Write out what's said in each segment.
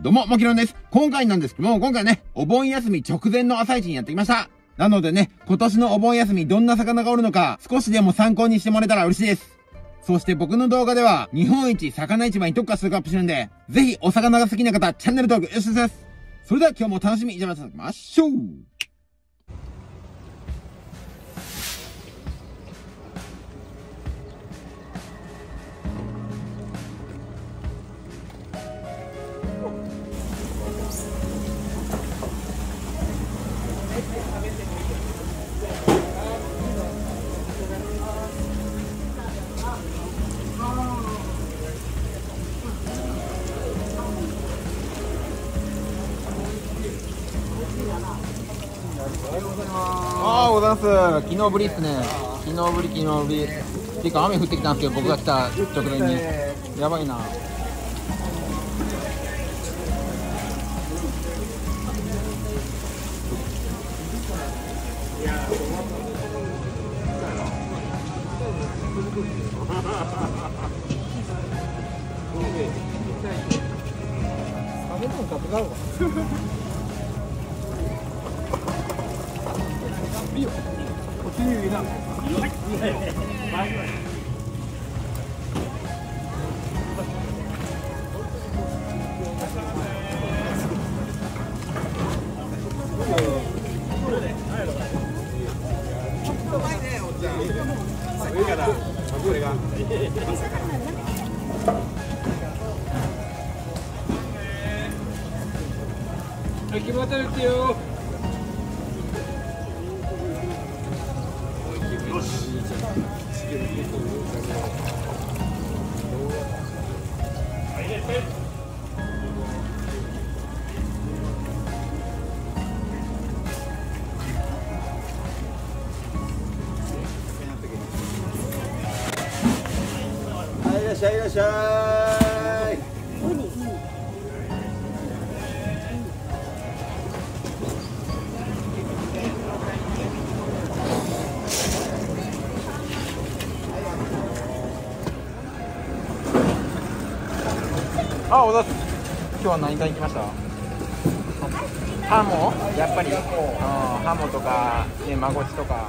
どうも、もきろんです。今回なんですけども、今回ね、お盆休み直前の朝市にやってきました。なのでね、今年のお盆休みどんな魚がおるのか、少しでも参考にしてもらえたら嬉しいです。そして僕の動画では、日本一魚市場に特化するアップしてるんで、ぜひお魚が好きな方、チャンネル登録よろしくお願いします。それでは今日も楽しみにしていただきましょうああございます。昨日ぶりっすね。昨日ぶり昨日ぶりっていうか雨降ってきたんですけど僕が来た直前に。やばいな。いいよ。こっちに入れな。はい。決まってるってよ。しゃいあ、おだす。今日は何買いに来ました？ハモ、やっぱり、あハモとか、ね、マゴチとか。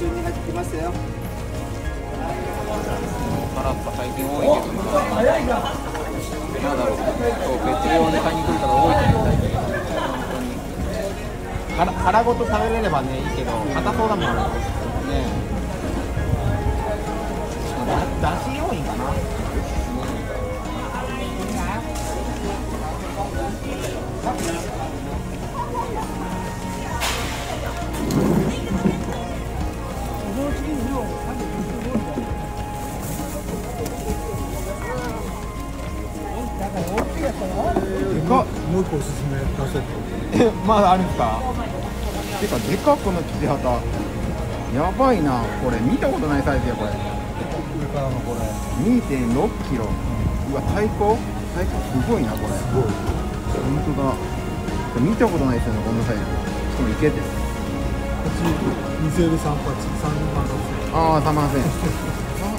収入入ってきましたよ。空っぱ最近多いけどな早いなまだろうそう別用で買いに来る方多いと思うんだけど本当に殻殻ごと食べれればねいいけど硬そうだもんねだし要因かなもう一個おすすめ出せえまだあるんですか？てかでかこのキジハタやばいなこれ。見たことないサイズやこれ。上からのこれ。2 6キロ、うわ太鼓？太鼓すごいなこれ。すごい。本当だ。見たことないですよねこのサイズ。しかもいけてこっち水より3八。3万8000ああ3万8000だ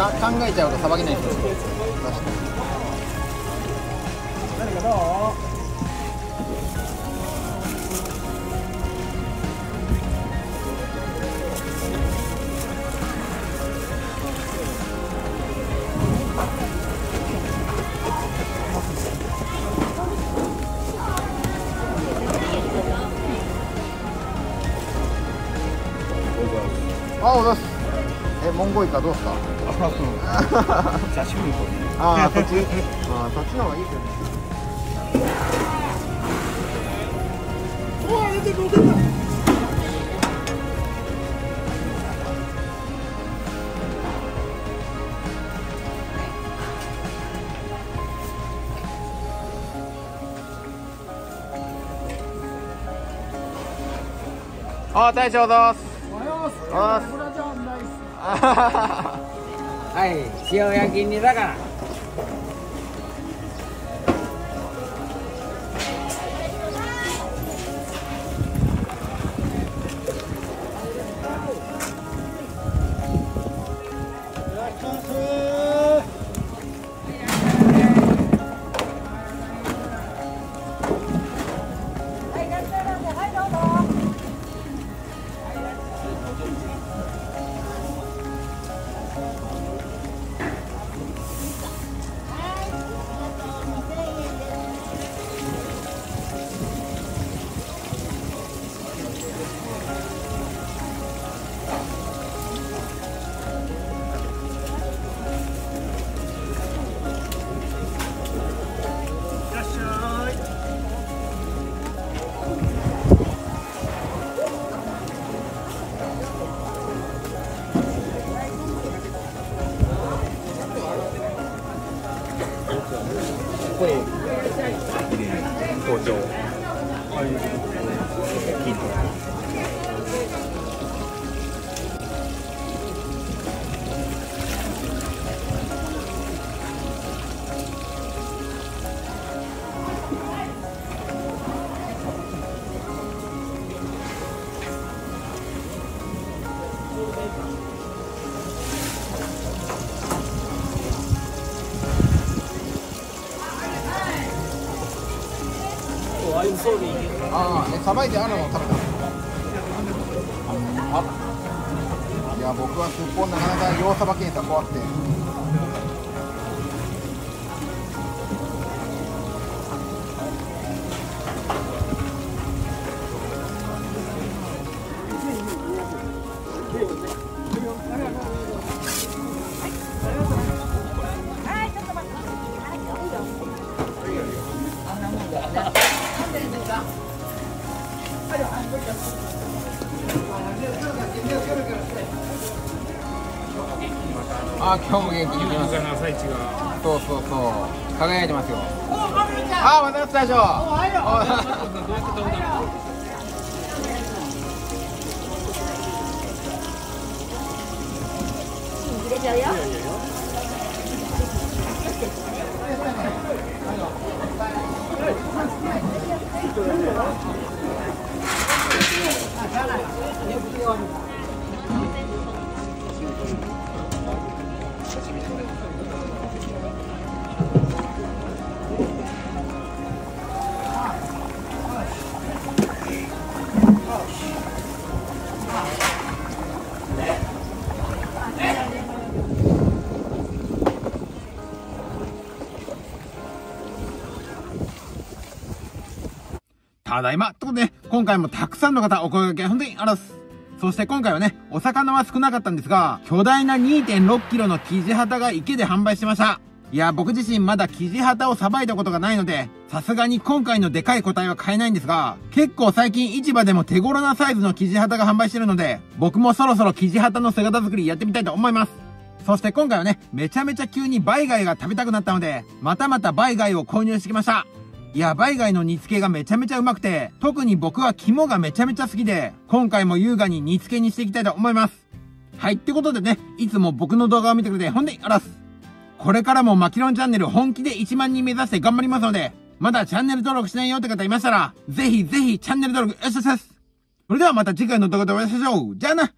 か考えちゃうとさばけないんですよ確かに何かどうあ、おざす。え、モンゴイカどうすか。あ、ああ、そっち。ああ、そっちの方がいいですよね。あ大将どうすおはようございます。はい塩焼きにだから。包丁ああねさばいてあるのを食べたあいや僕はすっぽんなかなか洋さばけんさ怖くて。あ今日も元気にいきますそうそうそう。輝いてますよ。あまた大将入れちゃうよ。ただいまということでね、今回もたくさんの方お声掛け本当にあざす。そして今回はね、お魚は少なかったんですが、巨大な2.6キロのキジハタが活けで販売してました。いや、僕自身まだキジハタをさばいたことがないので、さすがに今回のでかい個体は買えないんですが、結構最近市場でも手頃なサイズのキジハタが販売してるので、僕もそろそろキジハタの姿作りやってみたいと思います。そして今回はね、めちゃめちゃ急にバイ貝が食べたくなったので、またまたバイ貝を購入してきました。や、バイ貝の煮付けがめちゃめちゃうまくて、特に僕は肝がめちゃめちゃ好きで、今回も優雅に煮付けにしていきたいと思います。はい、ってことでね、いつも僕の動画を見てくれて、ほんで、あらす。これからもマキロンチャンネル本気で1万人目指して頑張りますので、まだチャンネル登録しないよって方いましたら、ぜひぜひチャンネル登録よしよしよしそれではまた次回の動画でお会いしましょう。じゃあな、